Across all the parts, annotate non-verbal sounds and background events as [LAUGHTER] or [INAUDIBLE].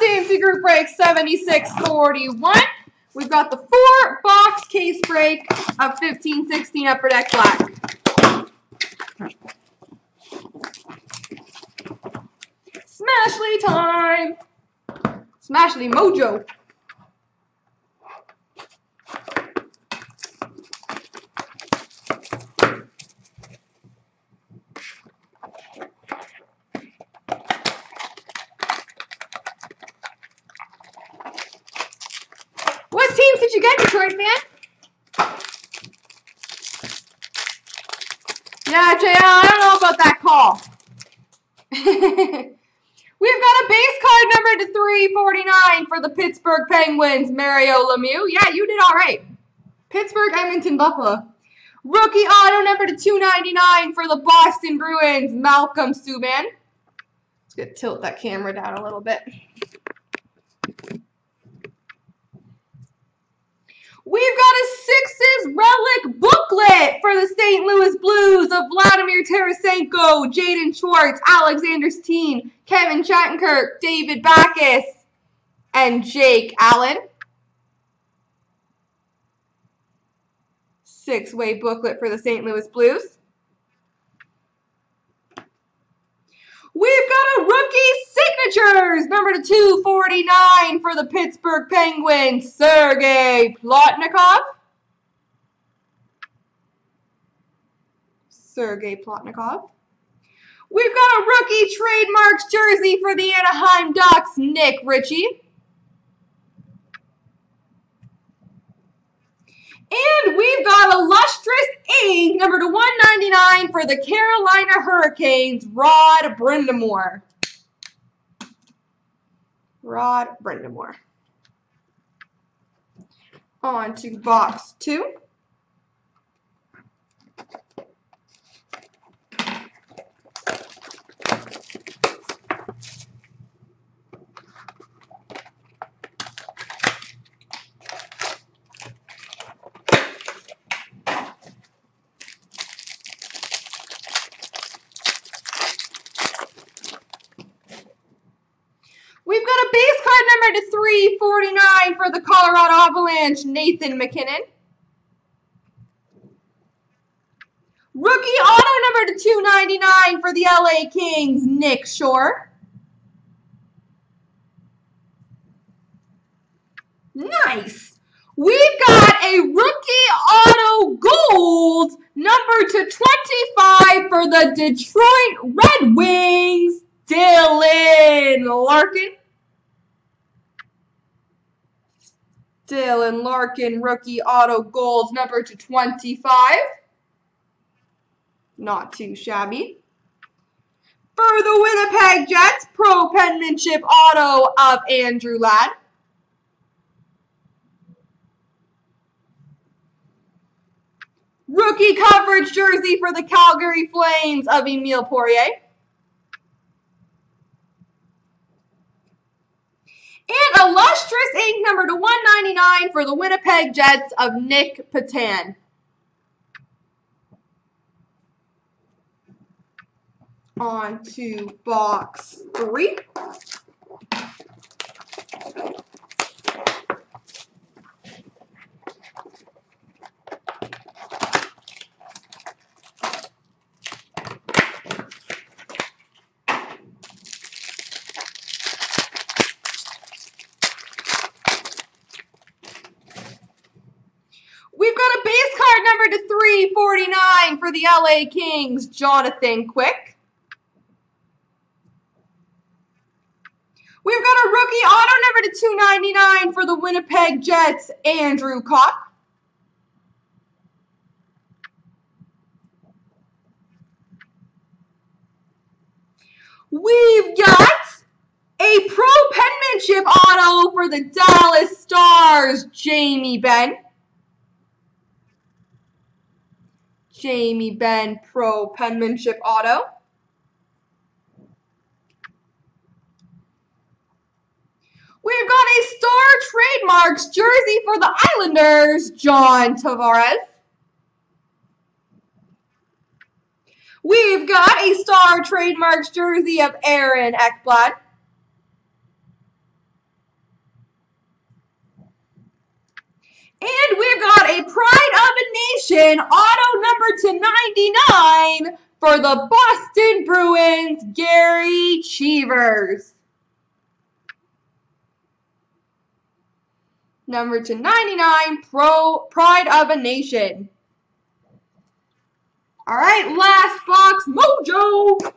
CNC group break 7641. We've got the four box case break of 1516 Upper Deck Black. Smashly time! Smashly Mojo! What you get, Detroit fan? Yeah, JL, I don't know about that call. [LAUGHS] We've got a base card number to 349 for the Pittsburgh Penguins, Mario Lemieux. Yeah, you did all right. Pittsburgh, Edmonton, Buffalo. Rookie auto number to 299 for the Boston Bruins, Malcolm Subban. Let's get tilt that camera down a little bit. We've got a Sixes Relic booklet for the St. Louis Blues of Vladimir Tarasenko, Jaden Schwartz, Alexander Steen, Kevin Shattenkirk, David Backes, and Jake Allen. Six-way booklet for the St. Louis Blues. We've got a rookie signatures, number to 249 for the Pittsburgh Penguins, Sergei Plotnikov. Sergei Plotnikov. We've got a rookie trademarks jersey for the Anaheim Ducks, Nick Ritchie. And we've got a lustrous number to 199 for the Carolina Hurricanes, Rod Brind'Amour. Rod Brind'Amour. On to box two. We've got a base card number to 349 for the Colorado Avalanche, Nathan MacKinnon. Rookie auto number to 299 for the LA Kings, Nick Shore. Nice. We've got a rookie auto gold number to 25 for the Detroit Red Wings, Dylan Larkin. Dylan Larkin, rookie auto gold number to 25. Not too shabby. For the Winnipeg Jets, pro penmanship auto of Andrew Ladd. Rookie coverage jersey for the Calgary Flames of Emile Poirier. And a lustrous ink number to 199 for the Winnipeg Jets of Nic Petan. On to box three. We've got a base card number to 349 for the LA Kings, Jonathan Quick. We've got a rookie auto number to 299 for the Winnipeg Jets, Andrew Copp. We've got a pro penmanship auto for the Dallas Stars, Jamie Benn. Jamie Benn Pro Penmanship Auto. We've got a Star Trademarks jersey for the Islanders, John Tavares. We've got a Star Trademarks jersey of Aaron Ekblad. And we've got a Pride of a Nation auto number to 99 for the Boston Bruins, Gary Cheevers. Number to 99, Pro Pride of a Nation. All right, last box, Mojo.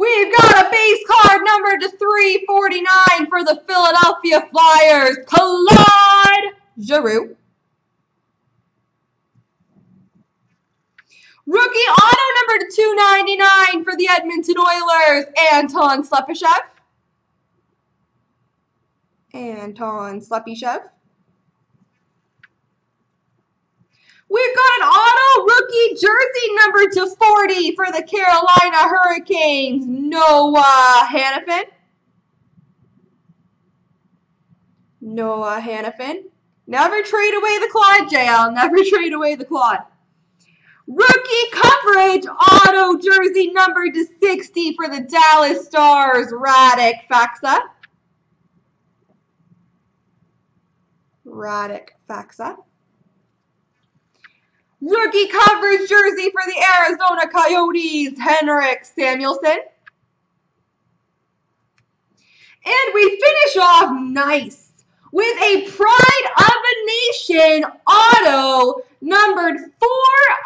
We've got a base card number to 349 for the Philadelphia Flyers, Claude Giroux. Rookie auto number to 299 for the Edmonton Oilers, Anton Slepyshev. Anton Slepyshev. We've got an auto rookie jersey number to 40 for the Carolina Hurricanes, Noah Hanifin. Noah Hanifin. Never trade away the Claude, JL. Never [LAUGHS] trade away the Claude. Rookie coverage auto jersey number to 60 for the Dallas Stars, Radek Faksa. Radek Faksa. Rookie coverage jersey for the Arizona Coyotes, Henrik Samuelsson. And we finish off nice with a Pride of a Nation auto numbered 4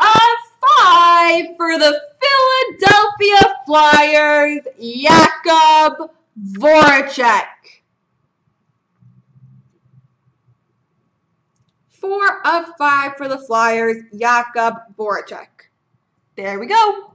of 5 for the Philadelphia Flyers, Jakub Voracek. Four of five for the Flyers, Jakub Voracek. There we go.